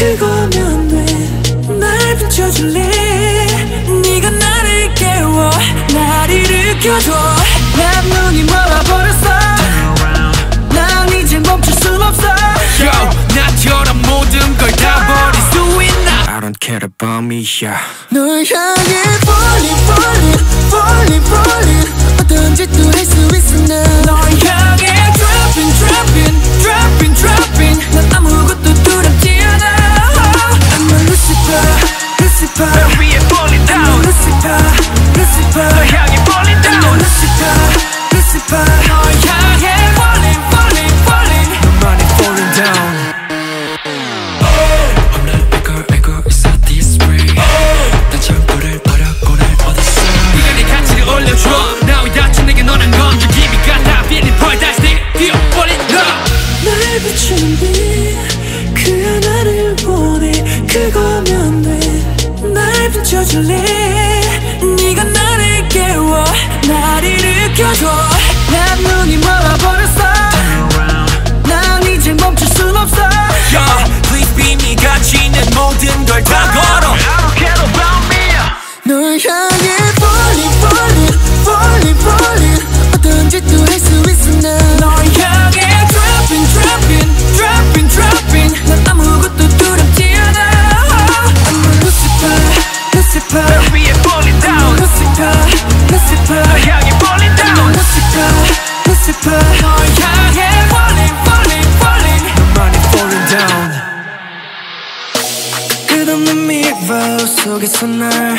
그거면 돼날 비춰줄래? 네가 나를 깨워 날 일으켜줘. 난 눈이 멀어버렸어. 난 이제 멈출 순 없어. Yo, 나처럼 모든 걸 다 버릴 수 있나? I don't care about me, yeah. 널 향해 멀리 멀리 멀리 멀리 비 Lucifer 널 위해 falling down Lucifer Lucifer 널 향해 falling I'm a down Lucifer Lucifer 널 향해 falling falling falling 너만이 falling down 끝없는 mirror 속에서 날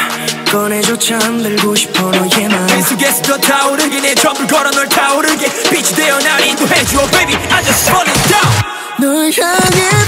꺼내줘 잠들고 싶어 너의 맘 계속해서 더 타오르게 내 점을 걸어 널 타오르게 빛이 되어 날 인도해줘 baby I just falling down 널 향해